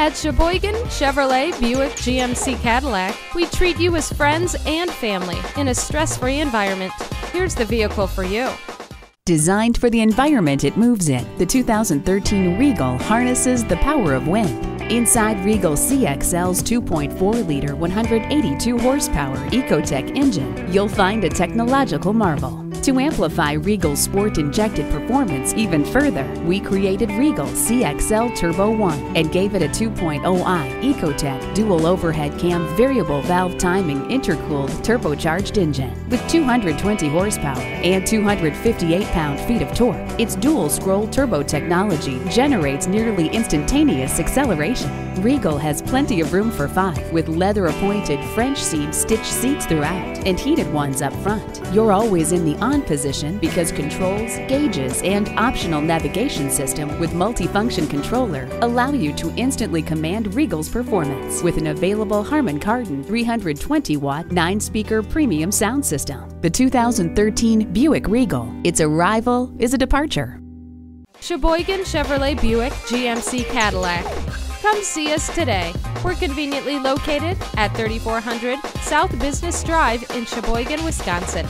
At Sheboygan Chevrolet Buick GMC Cadillac, we treat you as friends and family in a stress free environment. Here's the vehicle for you. Designed for the environment it moves in, the 2013 Regal harnesses the power of wind. Inside Regal CXL's 2.4 liter 182 horsepower Ecotec engine, you'll find a technological marvel. To amplify Regal's sport injected performance even further, we created Regal CXL Turbo 1 and gave it a 2.0i Ecotec dual overhead cam variable valve timing intercooled turbocharged engine with 220 horsepower and 258 pound-feet of torque. Its dual scroll turbo technology generates nearly instantaneous acceleration. Regal has plenty of room for five with leather appointed French seam stitched seats throughout and heated ones up front. You're always in the on position because controls, gauges, and optional navigation system with multifunction controller allow you to instantly command Regal's performance with an available Harman Kardon 320 watt 9 speaker premium sound system. The 2013 Buick Regal. Its arrival is a departure. Sheboygan Chevrolet Buick GMC Cadillac. Come see us today. We're conveniently located at 3400 South Business Drive in Sheboygan, Wisconsin.